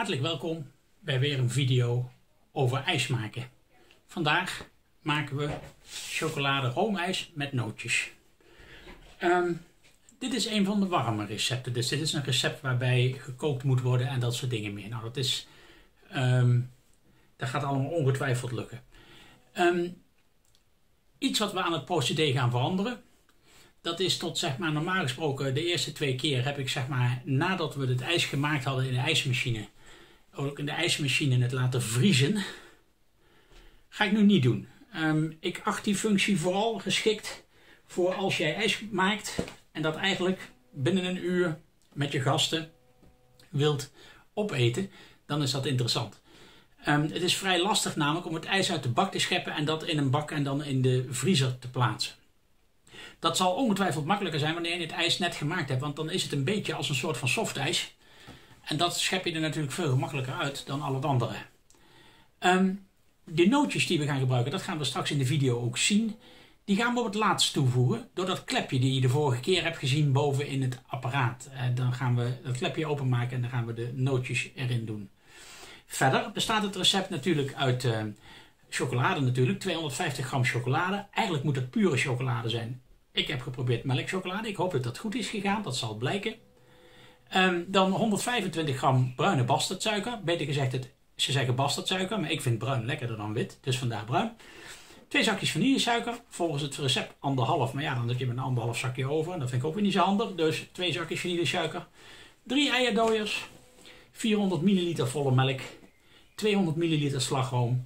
Hartelijk welkom bij weer een video over ijs maken. Vandaag maken we chocolade roomijs met nootjes. Ehm, dit is een van de warme recepten. Dus dit is een recept waarbij gekookt moet worden en dat soort dingen meer. Nou, dat is... ehm, dat gaat allemaal ongetwijfeld lukken. Ehm, iets wat we aan het procedé gaan veranderen. Dat is tot zeg maar normaal gesproken de eerste twee keer heb ik zeg maar nadat we het ijs gemaakt hadden in de ijsmachine. Ook in de ijsmachine het laten vriezen. Ga ik nu niet doen. Ehm, ik acht die functie vooral geschikt voor als jij ijs maakt en dat eigenlijk binnen een uur met je gasten wilt opeten, dan is dat interessant. Ehm, het is vrij lastig namelijk om het ijs uit de bak te scheppen en dat in een bak en dan in de vriezer te plaatsen. Dat zal ongetwijfeld makkelijker zijn wanneer je het ijs net gemaakt hebt, want dan is het een beetje als een soort van softijs. En dat schep je er natuurlijk veel gemakkelijker uit dan al het andere. Ehm, die nootjes die we gaan gebruiken, dat gaan we straks in de video ook zien. Die gaan we op het laatst toevoegen door dat klepje die je de vorige keer hebt gezien boven in het apparaat. Uh, dan gaan we dat klepje openmaken en dan gaan we de nootjes erin doen. Verder bestaat het recept natuurlijk uit uh, chocolade natuurlijk, 250 gram chocolade. Eigenlijk moet het pure chocolade zijn. Ik heb geprobeerd melkchocolade. Ik hoop dat dat goed is gegaan. Dat zal blijken. Um, dan 125 gram bruine bastardsuiker. Beter gezegd, het, ze zeggen bastardsuiker, maar ik vind bruin lekkerder dan wit. Dus vandaar bruin. Twee zakjes vanillesuiker. Volgens het recept anderhalf. Maar ja, dan heb je met een anderhalf zakje over. En dat vind ik ook weer niet zo handig. Dus twee zakjes vanillesuiker. Drie eierdooiers. 400 milliliter volle melk. 200 milliliter slagroom.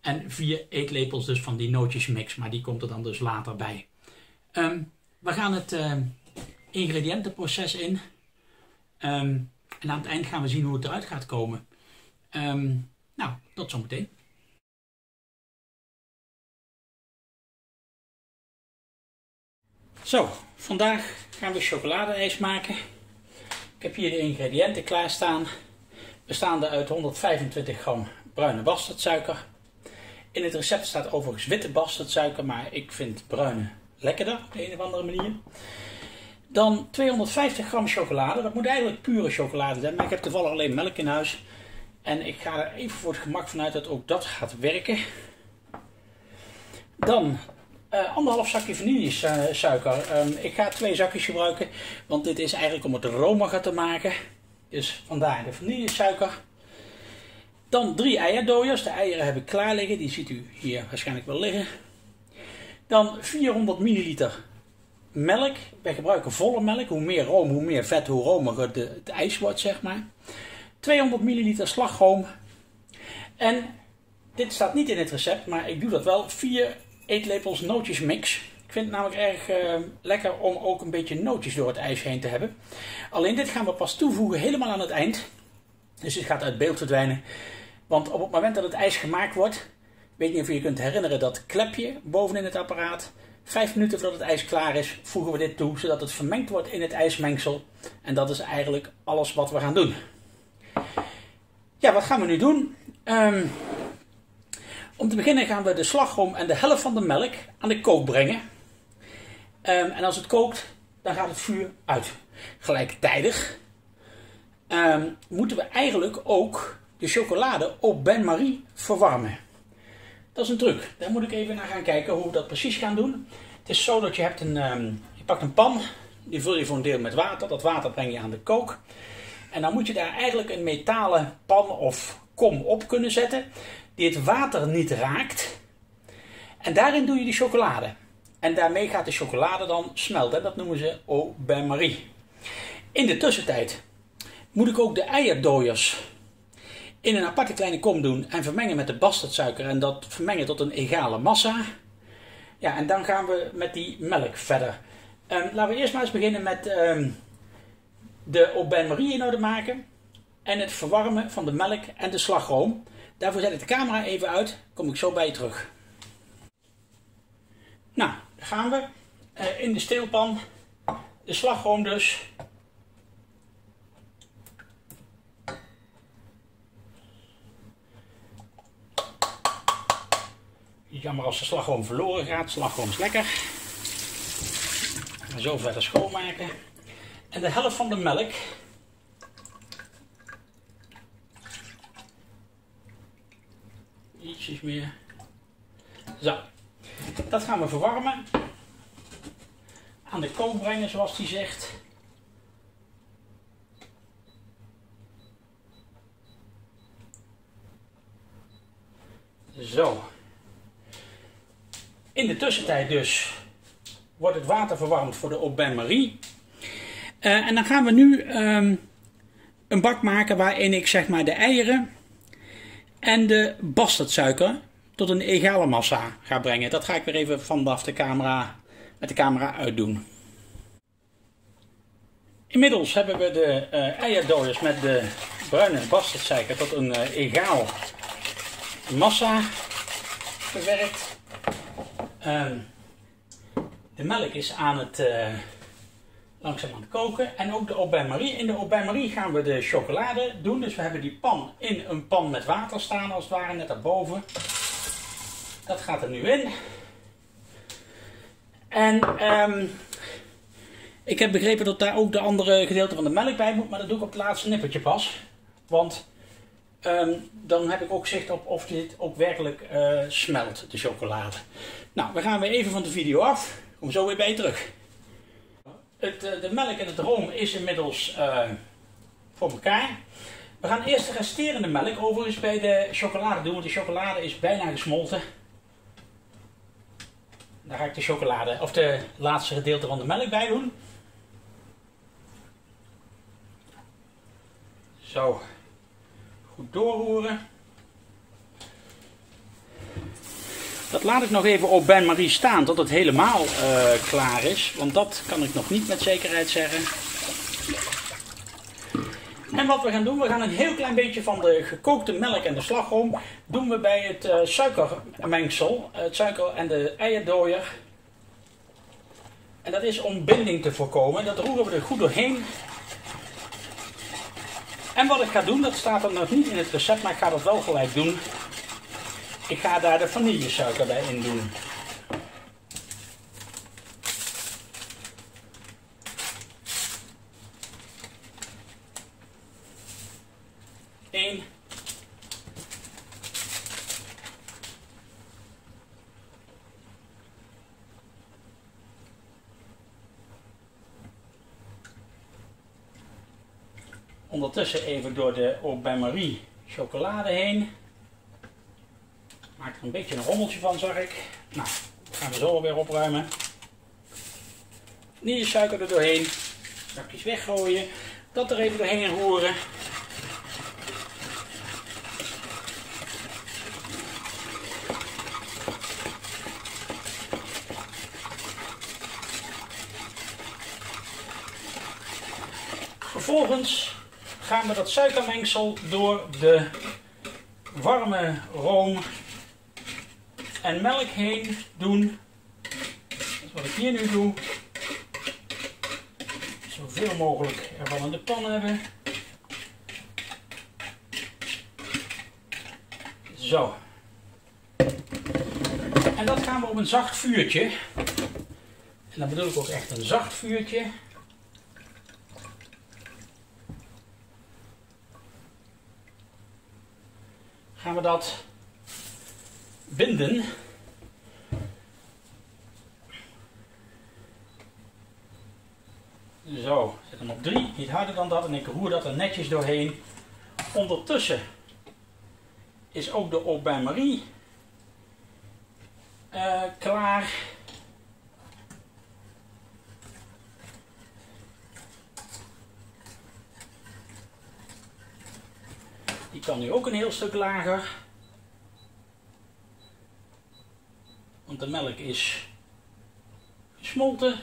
En vier eetlepels dus van die nootjesmix. Maar die komt er dan dus later bij. Um, we gaan het uh, ingrediëntenproces in. Um, en aan het eind gaan we zien hoe het eruit gaat komen. Um, nou, tot zometeen. Zo, vandaag gaan we chocoladeijs maken. Ik heb hier de ingrediënten klaarstaan. Bestaande uit 125 gram bruine bastardsuiker. In het recept staat overigens witte bastardsuiker, maar ik vind bruine lekkerder op de een of andere manier. Dan 250 gram chocolade. Dat moet eigenlijk pure chocolade zijn, maar ik heb toevallig alleen melk in huis. En ik ga er even voor het gemak vanuit dat ook dat gaat werken. Dan uh, anderhalf zakje vanillesuiker. Um, ik ga twee zakjes gebruiken, want dit is eigenlijk om het romiger te maken. Dus vandaar de vanillesuiker. Dan drie eierdooiers. De eieren heb ik klaar liggen. Die ziet u hier waarschijnlijk wel liggen. Dan 400 milliliter melk. Wij gebruiken volle melk. Hoe meer room, hoe meer vet, hoe romiger de, het ijs wordt, zeg maar. 200 milliliter slagroom. En dit staat niet in het recept, maar ik doe dat wel. 4 eetlepels nootjesmix. Ik vind het namelijk erg uh, lekker om ook een beetje nootjes door het ijs heen te hebben. Alleen dit gaan we pas toevoegen helemaal aan het eind. Dus het gaat uit beeld verdwijnen. Want op het moment dat het ijs gemaakt wordt, weet niet of je je kunt herinneren dat klepje bovenin het apparaat. Vijf minuten voordat het ijs klaar is, voegen we dit toe, zodat het vermengd wordt in het ijsmengsel. En dat is eigenlijk alles wat we gaan doen. Ja, wat gaan we nu doen? Um, om te beginnen gaan we de slagroom en de helft van de melk aan de kook brengen. Um, en als het kookt, dan gaat het vuur uit. Gelijktijdig um, moeten we eigenlijk ook de chocolade au bain-marie verwarmen. Dat is een truc. Daar moet ik even naar gaan kijken hoe we dat precies gaan doen. Het is zo dat je hebt een, um, je pakt een pan, die vul je voor een deel met water. Dat water breng je aan de kook. En dan moet je daar eigenlijk een metalen pan of kom op kunnen zetten, die het water niet raakt. En daarin doe je de chocolade. En daarmee gaat de chocolade dan smelten. Dat noemen ze au bain-marie. In de tussentijd moet ik ook de eierdooiers in een aparte kleine kom doen en vermengen met de bastardsuiker en dat vermengen tot een egale massa. Ja, en dan gaan we met die melk verder. Um, laten we eerst maar eens beginnen met um, de au bain-marie in orde maken en het verwarmen van de melk en de slagroom. Daarvoor zet ik de camera even uit, kom ik zo bij je terug. Nou, gaan we. Uh, in de steelpan de slagroom dus Jammer als de slagroom verloren gaat. Slagroom is lekker. En zo verder schoonmaken. En de helft van de melk Ietsjes meer. Zo. Dat gaan we verwarmen. Aan de kook brengen zoals die zegt. Zo. In de tussentijd dus wordt het water verwarmd voor de au bain-marie. Uh, en dan gaan we nu um, een bak maken waarin ik zeg maar de eieren en de bastardsuiker tot een egale massa ga brengen. Dat ga ik weer even vanaf de camera met de camera uitdoen. Inmiddels hebben we de uh, eierdooiers met de bruine bastardsuiker tot een uh, egaal massa verwerkt. Uh, de melk is aan het uh, langzaam aan het koken. En ook de au bain-marie. In de au bain-marie gaan we de chocolade doen. Dus we hebben die pan in een pan met water staan als het ware, net daarboven. Dat gaat er nu in. En um, ik heb begrepen dat daar ook de andere gedeelte van de melk bij moet. Maar dat doe ik op het laatste nippertje pas. Want um, dan heb ik ook zicht op of dit ook werkelijk uh, smelt, de chocolade. Nou, we gaan weer even van de video af. Kom zo weer bij je terug. Het, uh, de melk en het room is inmiddels uh, voor elkaar. We gaan eerst de resterende melk overigens bij de chocolade doen, want de chocolade is bijna gesmolten. Daar ga ik de chocolade, of de laatste gedeelte van de melk bij doen. Zo, goed doorroeren. Dat laat ik nog even op Ben Marie staan tot het helemaal uh, klaar is. Want dat kan ik nog niet met zekerheid zeggen. En wat we gaan doen, we gaan een heel klein beetje van de gekookte melk en de slagroom doen we bij het uh, suikermengsel, het suiker en de eierdooier. En dat is om binding te voorkomen. Dat roeren we er goed doorheen. En wat ik ga doen, dat staat er nog niet in het recept, maar ik ga dat wel gelijk doen. Ik ga daar de vanillesuiker bij in doen. Ondertussen even door de Au Bain Marie chocolade heen. Maak er een beetje een rommeltje van, zag ik. Nou, gaan we zo weer opruimen. Niet suiker er doorheen. Zakjes weggooien. Dat er even doorheen roeren. Vervolgens gaan we dat suikermengsel door de warme room en melk heen doen. Dat is wat ik hier nu doe. Zoveel mogelijk ervan in de pan hebben. Zo. En dat gaan we op een zacht vuurtje. En dan bedoel ik ook echt een zacht vuurtje. Gaan we dat binden. Zo, zet hem op 3, niet harder dan dat en ik roer dat er netjes doorheen. Ondertussen is ook de Au Bain Marie uh, klaar. Kan nu ook een heel stuk lager. Want de melk is gesmolten.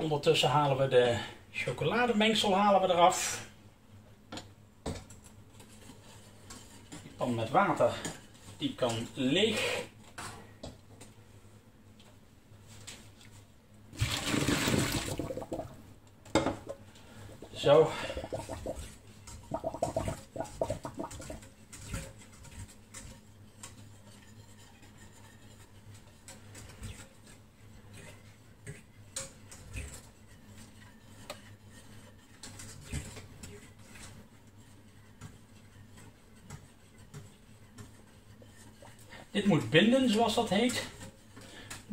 Ondertussen halen we de chocolademengsel halen we eraf. Die pan met water, die kan leeg. Zo. Dit moet binden, zoals dat heet.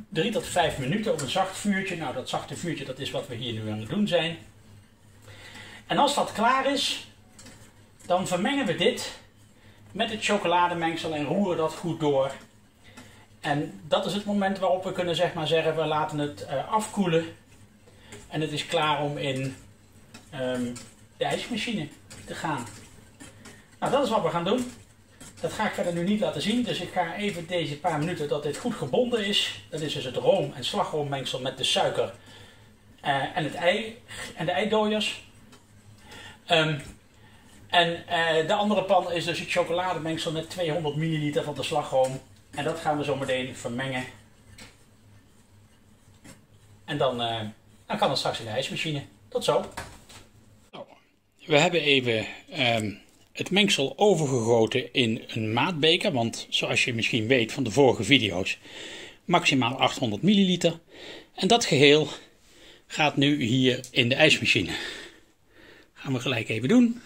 3 tot 5 minuten op een zacht vuurtje. Nou, dat zachte vuurtje, dat is wat we hier nu aan het doen zijn. En als dat klaar is, dan vermengen we dit met het chocolademengsel en roeren dat goed door. En dat is het moment waarop we kunnen zeg maar zeggen, we laten het uh, afkoelen. En het is klaar om in um, de ijsmachine te gaan. Nou, dat is wat we gaan doen. Dat ga ik verder nu niet laten zien, dus ik ga even deze paar minuten dat dit goed gebonden is. Dat is dus het room- en slagroommengsel met de suiker uh, en het ei en de eidooiers. Um, en uh, de andere pan is dus het chocolademengsel met 200 milliliter van de slagroom. En dat gaan we zo meteen vermengen. En dan, dan kan het straks in de ijsmachine. Tot zo. We hebben even um, het mengsel overgegoten in een maatbeker. Want zoals je misschien weet van de vorige video's, maximaal 800 milliliter. En dat geheel gaat nu hier in de ijsmachine. Gaan we gelijk even doen.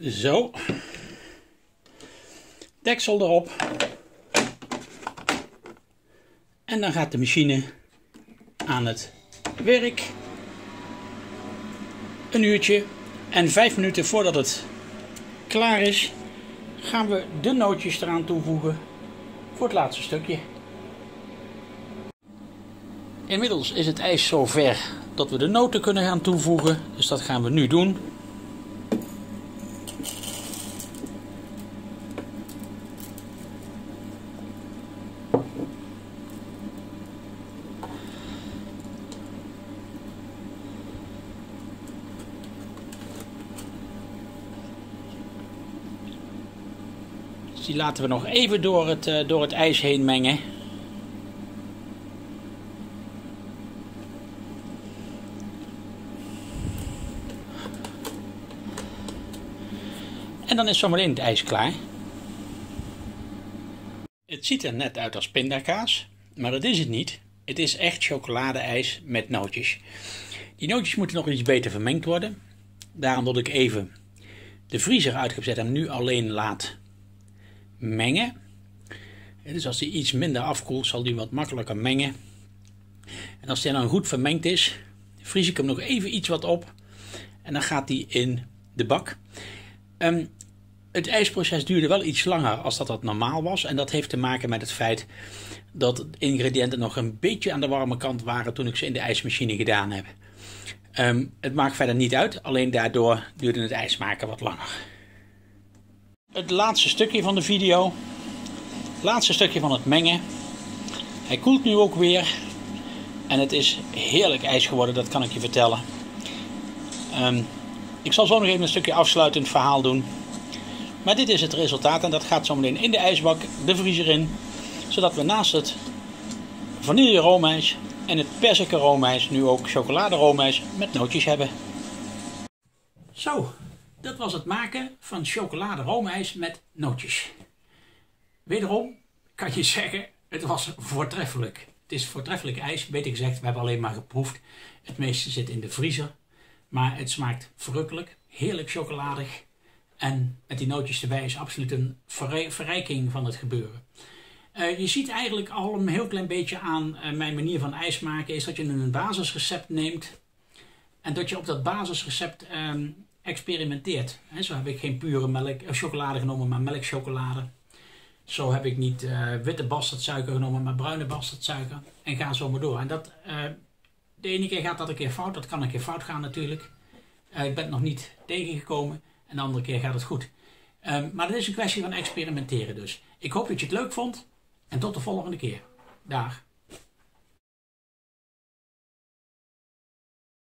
Zo. Deksel erop. En dan gaat de machine aan het werk. Een uurtje en vijf minuten voordat het klaar is, gaan we de nootjes eraan toevoegen voor het laatste stukje. Inmiddels is het ijs zover dat we de noten kunnen gaan toevoegen, dus dat gaan we nu doen. Die laten we nog even door het, uh, door het ijs heen mengen. En dan is zometeen het ijs klaar. Het ziet er net uit als pindakaas, maar dat is het niet. Het is echt chocoladeijs met nootjes. Die nootjes moeten nog iets beter vermengd worden. Daarom dat ik even de vriezer uit heb gezet en nu alleen laat mengen. Dus als die iets minder afkoelt, zal die wat makkelijker mengen. En als die dan goed vermengd is, vries ik hem nog even iets wat op. En dan gaat die in de bak. Um, het ijsproces duurde wel iets langer als dat, dat normaal was. En dat heeft te maken met het feit dat de ingrediënten nog een beetje aan de warme kant waren toen ik ze in de ijsmachine gedaan heb. Um, het maakt verder niet uit, alleen daardoor duurde het ijs maken wat langer het laatste stukje van de video. Het laatste stukje van het mengen. Hij koelt nu ook weer. En het is heerlijk ijs geworden, dat kan ik je vertellen. Um, ik zal zo nog even een stukje afsluitend verhaal doen. Maar dit is het resultaat en dat gaat zo meteen in de ijsbak, de vriezer in. Zodat we naast het vanille roomijs en het persiken roomijs nu ook chocolade roomijs met nootjes hebben. Zo, dat was het maken van chocolade roomijs met nootjes. Wederom kan je zeggen, het was voortreffelijk. Het is voortreffelijk ijs, beter gezegd, we hebben alleen maar geproefd. Het meeste zit in de vriezer. Maar het smaakt verrukkelijk, heerlijk chocoladig. En met die nootjes erbij is absoluut een verrijking van het gebeuren. Uh, je ziet eigenlijk al een heel klein beetje aan uh, mijn manier van ijs maken. Is dat je een basisrecept neemt. En dat je op dat basisrecept um, experimenteert. Zo heb ik geen pure melk, of eh, chocolade genomen, maar melkchocolade. Zo heb ik niet uh, witte bastardsuiker genomen, maar bruine bastardsuiker. En ga zo maar door. En dat, uh, de ene keer gaat dat een keer fout, dat kan een keer fout gaan natuurlijk. Ik ben het nog niet tegengekomen. En de andere keer gaat het goed. Um, maar het is een kwestie van experimenteren dus. Ik hoop dat je het leuk vond. En tot de volgende keer. Dag.